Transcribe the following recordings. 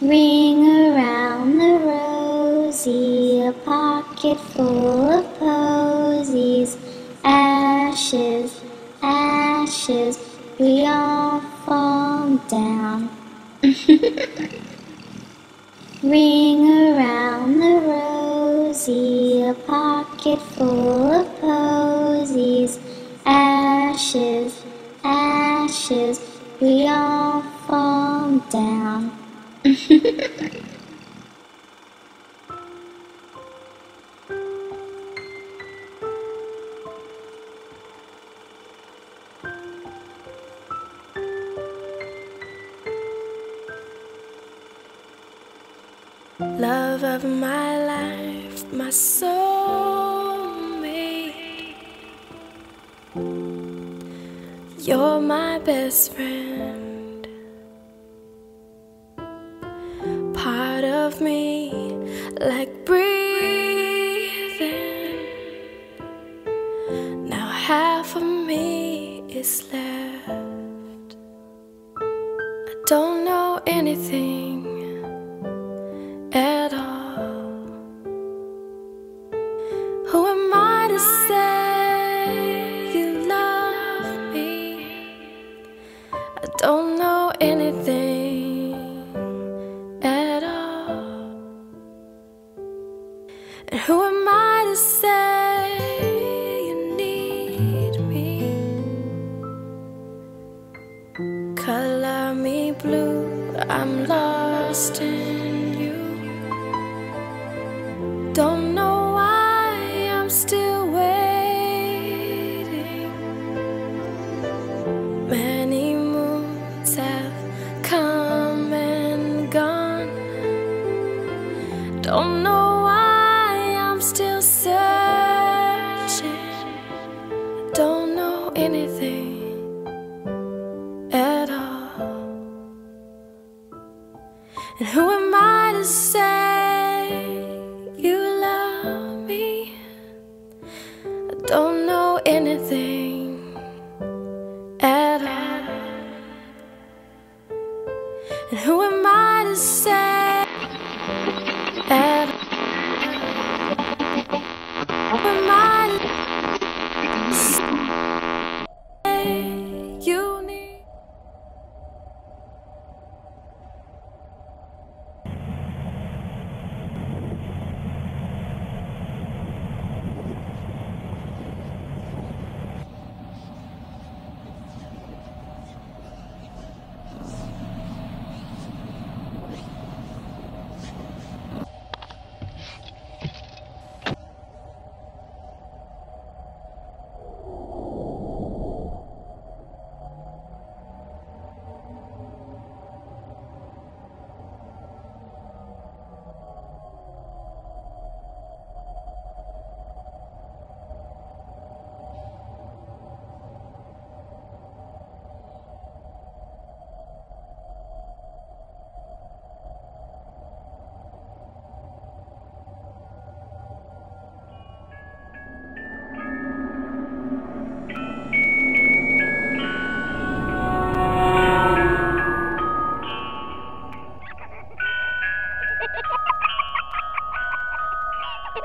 Ring around the rosy, a pocket full of posies. Ashes, ashes, we all fall down. Ring around the rosy, a pocket full of posies. Ashes, ashes, we all fall down. Love of my life, my soulmate. You're my best friend. Of me, like breathing. Now half of me is left. I don't know anything at all. Who am I to say you love me? I don't know anything Color me blue, I'm lost in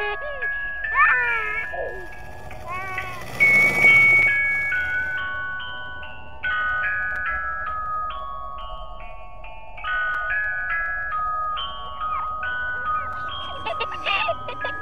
you. Don't know why I'm still waiting. Many moons have come and gone. Don't know why I'm still searching. Don't know anything at all. And who am I to say you love me? I don't know anything at all. And who am I to say at all? Who am I to say you need? Thank